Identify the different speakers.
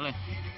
Speaker 1: ¿vale?